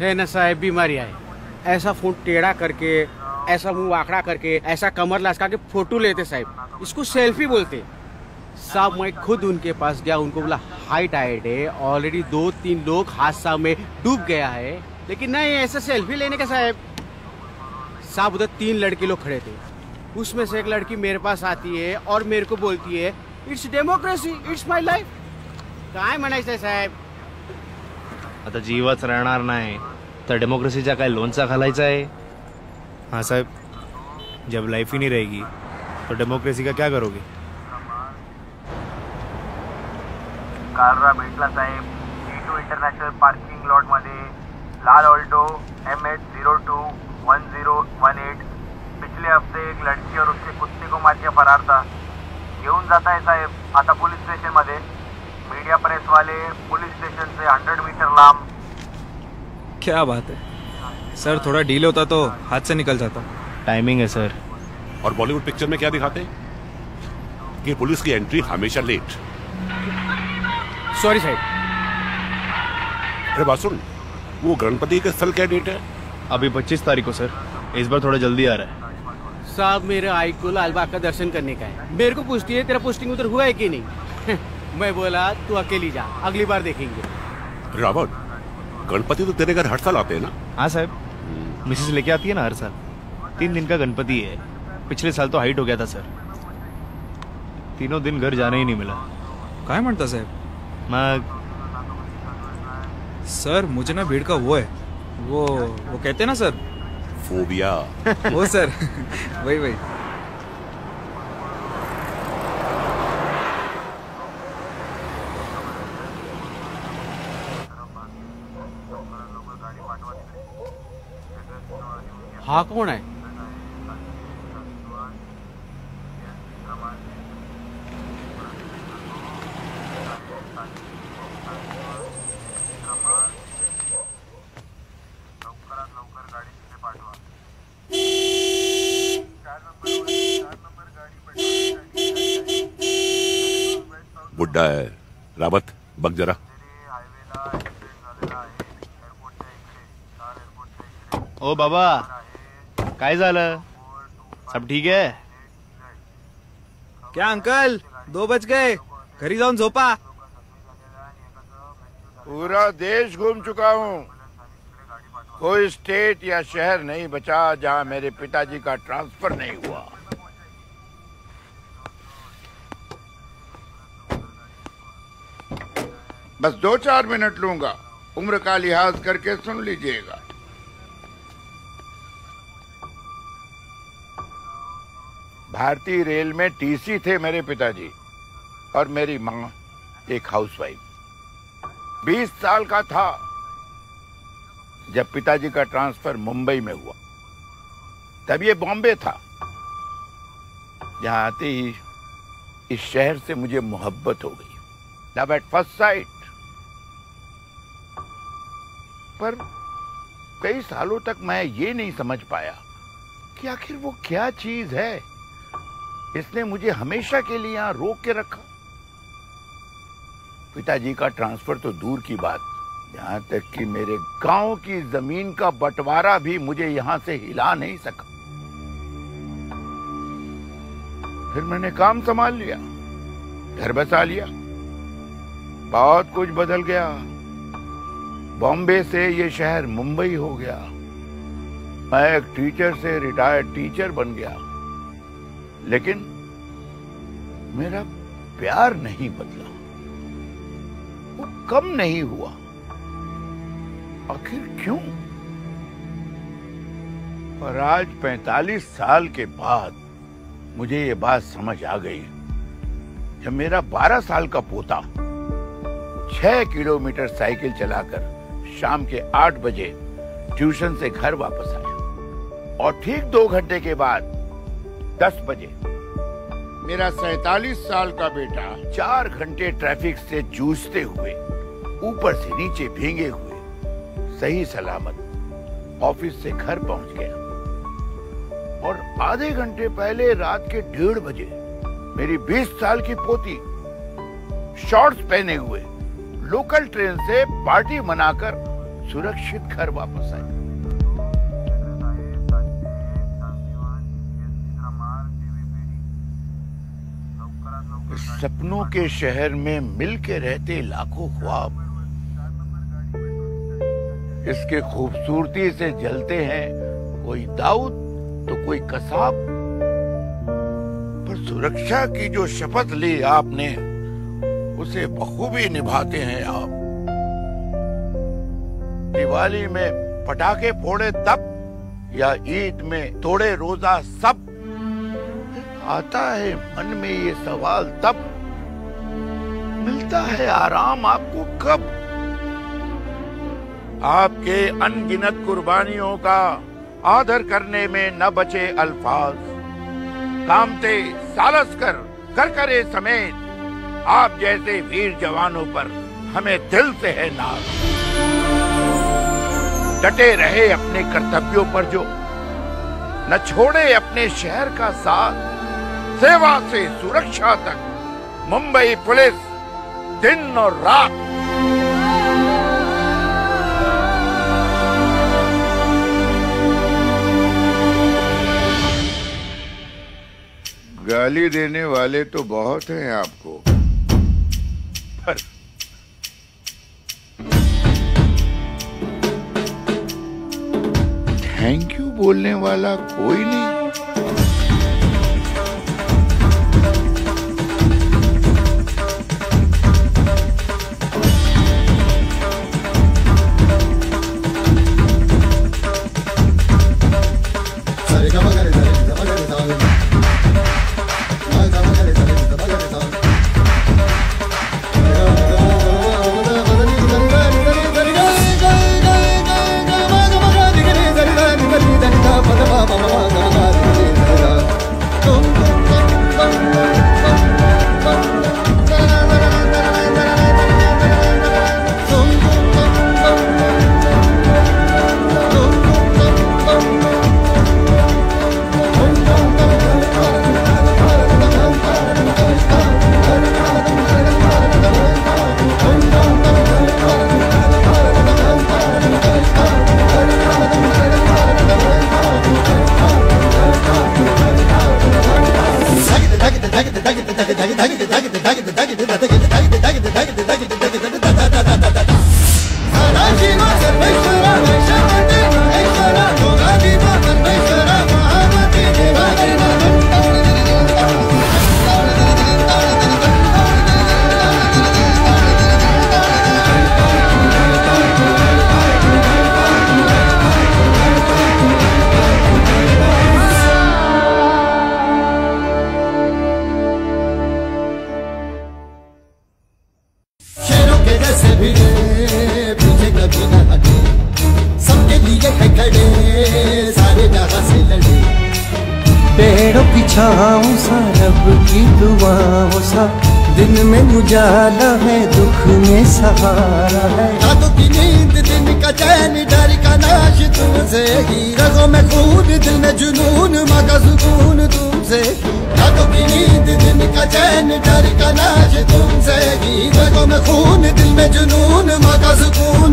है ना साहब, बीमारी है ऐसा फ़ोन टेढ़ा करके, ऐसा मुँह आखड़ा करके, ऐसा कमर लचका के फ़ोटो लेते साहब। इसको सेल्फी बोलते। साहब, मैं खुद उनके पास गया, उनको बोला हाई टाइड है ऑलरेडी दो तीन लोग हादसा में डूब गया है, लेकिन नहीं ऐसा सेल्फी लेने का साहब। साहब, उधर तीन लड़के लोग खड़े थे। उसमें से एक लड़की मेरे पास आती है और मेरे को बोलती है it's democracy it's my life काय म्हणायचंय साहेब? आता जीवच राहणार नाही. तर डेमोक्रेसीच्या काय लोणचा घालायचा आहे? हाँ साहब जब लाइफ ही नहीं रहेगी तो डेमोक्रेसी का क्या करोगे? कारला भेटला साहेब. टी टू इंटरनॅशनल पार्किंग लॉटमध्ये लाल Alto M H zero two one zero one eight पिछले हफ्ते एक लड़की और उसके कुत्ते को मार के फरार था. घेऊन जात आहे साहेब आता पोलीस स्टेशनमध्ये. मीडिया प्रेस वाले पुलिस स्टेशन से हंड्रेड मीटर लांब क्या बात है? सर थोड़ा डील होता तो हाथ से निकल जाता। टाइमिंग है सर और बॉलीवुड पिक्चर में क्या दिखाते? कि पुलिस की एंट्री हमेशा लेट सॉरी साहेब अरे बात सुन वो गणपति का स्थल क्या डेट है? अभी 25 तारीख को सर इस बार थोड़ा जल्दी आ रहा है। साहब मेरे आई को लालबाग का दर्शन करने का है। मेरे को पूछती है तेरा पोस्टिंग उधर हुआ है कि नहीं? मैं बोला तू अकेली जा अगली बार देखेंगे. रावत गणपति तो तेरे घर हर साल आते हैं ना? हाँ साहब मिसेस लेके आती है ना हर साल। तीन दिन का गणपति है। पिछले साल तो हाइट हो गया था सर। तीनों दिन घर जाने ही नहीं मिला। काय म्हणता साहेब? मग? सर मुझे ना भीड़ का वो है। वो वो कहते हैं ना सर? फोबिया वो सर। वही वही। हा कोण आहे बुड्ढा है। रावत बग जरा। ओ बाबा काय झालं? सब ठीक है? क्या अंकल? दो बज गए। घरी जाऊन झोपा। पूरा देश घूम चुका हूँ। कोई स्टेट या शहर नहीं बचा जहाँ मेरे पिताजी का ट्रांसफ़र नहीं हुआ। बस दो चार मिनट लूँगा। उम्र का लिहाज करके सुन लीजिएगा। भारतीय रेल में टीसी थे मेरे पिताजी और मेरी माँ, एक हाउसवाइफ। बीस साल का था जब पिताजी का ट्रांसफ़र मुंबई में हुआ। तब ये बॉम्बे था। यहाँ आते ही इस शहर से मुझे मोहब्बत हो गई। लव एट फ़र्स्ट साइट पर कई सालों तक मैं ये नहीं समझ पाया कि आखिर वो क्या चीज़ है। इसने मुझे हमेशा के लिए यहाँ रोक के रखा। पिताजी का ट्रांसफ़र तो दूर की बात। यहाँ तक कि मेरे गाँव की ज़मीन का बंटवारा भी मुझे यहाँ से हिला नहीं सका। फिर मैंने काम संभाल लिया, घर बसा लिया। बहुत कुछ बदल गया। बॉम्बे से ये शहर मुंबई हो गया। मैं एक टीचर से रिटायर्ड टीचर बन गया। लेकिन मेरा प्यार नहीं बदला। वो कम नहीं हुआ। आखिर क्यों? और आज 45 साल के बाद मुझे ये बात समझ आ गई। जब मेरा 12 साल का पोता छह किलोमीटर साइकिल चलाकर शाम के आठ बजे ट्यूशन से घर वापस आया। और ठीक दो घंटे के बाद दस बजे। मेरा सैतालीस साल का बेटा चार घंटे ट्रैफ़िक से जूझते हुए ऊपर से नीचे भीगे हुए सही सलामत ऑफ़िस से घर पहुँच गया। और आधे घंटे पहले रात के डेढ़ बजे मेरी 20 साल की पोती शॉर्ट्स पहने हुए लोकल ट्रेन से पार्टी मनाकर सुरक्षित घर वापस आए सपनों के शहर में मिल के रहते लाखों ख्वाब। इसके खूबसूरती से जलते हैं कोई दाऊद तो कोई कसाब। पर सुरक्षा की जो शपथ ली आपने, उसे बखूबी निभाते हैं आप। दिवाली में पटाखे फोड़े तब, या ईद में तोड़े रोजा सब आता है मन में ये सवाल, तब मिलता है आराम आपको कब? आपके अनगिनत कुर्बानियों का आदर करने में न बचे अल्फाज। कामते सालस कर कर करे समेत, आप जैसे वीर जवानों पर हमें दिल से है नाज। डटे रहे अपने कर्तव्यों पर जो, न छोड़े अपने शहर का साथ। सेवा से सुरक्षा तक। मुंबई पुलिस दिन और रात। गाली देने वाले तो बहुत हैं आपको। पर थैंक यू बोलने वाला कोई नहीं। dagger, dagger, dagger, dagger, dagger, dagger, dagger, dagger, dagger, dagger, dagger, dagger, भिड़े पीछे कभी न हटे सबके लिए है खड़े, सारे जगह से लड़े पेड़ों की छाँव सा रब की दुआओं सा। दिन में उजाला है, दुख में सहारा है। रातों की नींद, दिन का चैन, डर का नाश। तुमसे ही रगों में खून, दिल में जुनून माँ का सुकून तुमसे। नींद दिन का चैन, डर का नाश तुमसे। ही मैं में खून, दिल में जुनून, माँ का सुकून